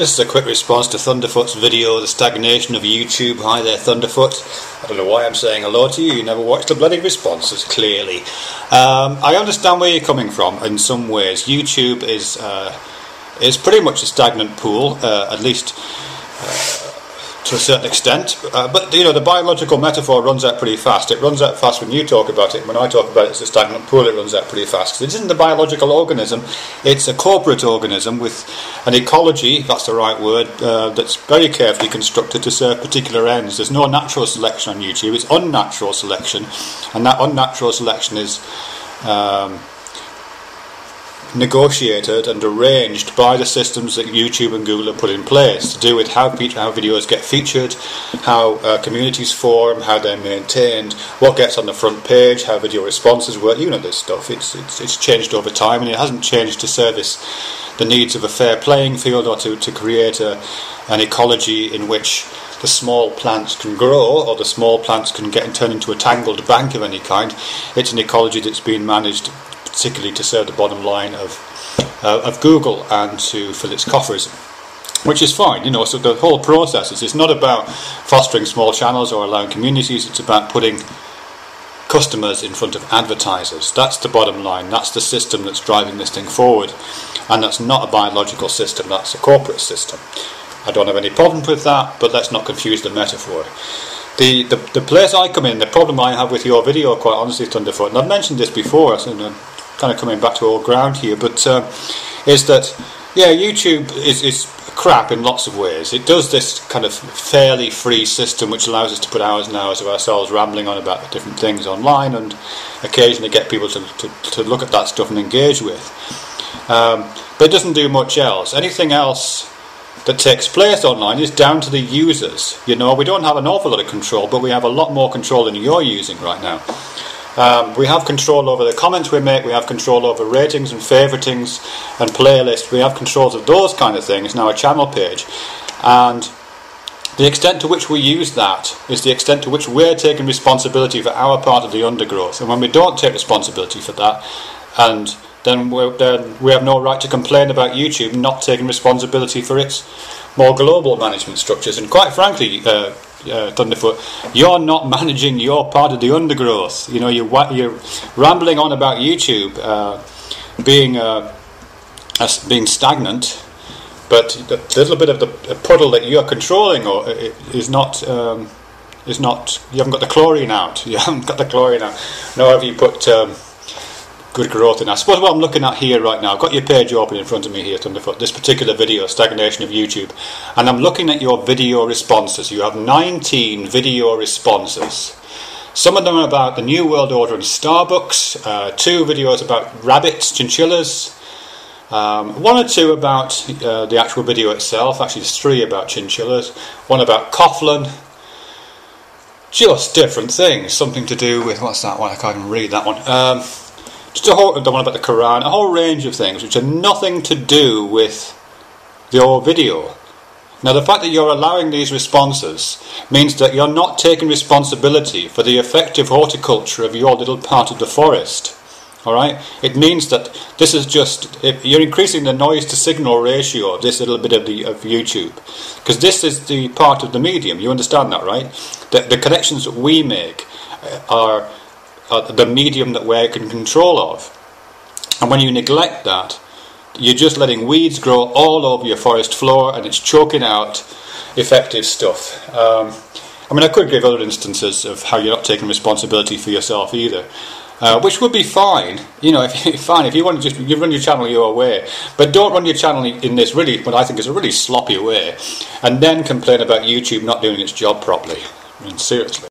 This is a quick response to Thunderfoot's video, The Stagnation of YouTube. Hi there, Thunderfoot. I don't know why I'm saying hello to you. You never watched the bloody responses, clearly. Um, I understand where you're coming from in some ways. YouTube is, uh, is pretty much a stagnant pool, uh, at least. Uh, to a certain extent. Uh, but you know, the biological metaphor runs out pretty fast. It runs out fast when you talk about it. When I talk about it as a stagnant pool, it runs out pretty fast. Because it isn't a biological organism; it's a corporate organism with an ecology. If that's the right word. Uh, that's very carefully constructed to serve particular ends. There's no natural selection on YouTube. It's unnatural selection, and that unnatural selection is. Um, negotiated and arranged by the systems that YouTube and Google have put in place to do with how, how videos get featured, how uh, communities form, how they're maintained, what gets on the front page, how video responses work. You know this stuff. It's, it's, it's changed over time and it hasn't changed to service the needs of a fair playing field or to, to create a, an ecology in which the small plants can grow or the small plants can get and turn into a tangled bank of any kind. It's an ecology that's been managed particularly to serve the bottom line of uh, of Google and to fill its coffers. Which is fine, you know. So the whole process is it's not about fostering small channels or allowing communities. It's about putting customers in front of advertisers. That's the bottom line. That's the system that's driving this thing forward, and that's not a biological system. That's a corporate system. I don't have any problem with that, but let's not confuse the metaphor. The, the, the place I come in, the problem I have with your video, quite honestly, Thunderfoot, and I've mentioned this before, so kind of coming back to old ground here, but uh, is that yeah, YouTube is, is crap in lots of ways. It does this kind of fairly free system which allows us to put hours and hours of ourselves rambling on about different things online and occasionally get people to, to, to look at that stuff and engage with. Um, but it doesn't do much else. Anything else that takes place online is down to the users. You know, we don't have an awful lot of control, but we have a lot more control than you're using right now. Um, we have control over the comments we make, we have control over ratings and favoritings and playlists, we have controls of those kind of things now a channel page. And the extent to which we use that is the extent to which we're taking responsibility for our part of the undergrowth. And when we don't take responsibility for that, and then, then we have no right to complain about YouTube not taking responsibility for its more global management structures. And quite frankly, uh, uh, Thunderfoot, you're not managing your part of the undergrowth. You know, you're, you're rambling on about YouTube uh, being uh, being stagnant, but the little bit of the puddle that you're controlling or is not. Um, is not you haven't got the chlorine out. You haven't got the chlorine out. Nor have you put um, good growth And I suppose what I'm looking at here right now, I've got your page open in front of me here, Thunderfoot, this particular video, Stagnation of YouTube, and I'm looking at your video responses. You have 19 video responses. Some of them are about the New World Order and Starbucks, uh, two videos about rabbits, chinchillas, um, one or two about uh, the actual video itself, actually there's three about chinchillas, one about Coughlin, just different things, something to do with, what's that one, I can't even read that one. Um, just a whole, the one about the Quran, a whole range of things which are nothing to do with your video. Now, the fact that you're allowing these responses means that you're not taking responsibility for the effective horticulture of your little part of the forest. All right, it means that this is just you're increasing the noise to signal ratio of this little bit of the of YouTube, because this is the part of the medium. You understand that, right? The, the connections that we make uh, are uh, the medium that we're in control of. And when you neglect that, you're just letting weeds grow all over your forest floor and it's choking out effective stuff. Um, I mean, I could give other instances of how you're not taking responsibility for yourself either. Uh, which would be fine, you know, if, fine if you want to just you run your channel your way, but don't run your channel in this really what I think is a really sloppy way, and then complain about YouTube not doing its job properly. I mean, seriously.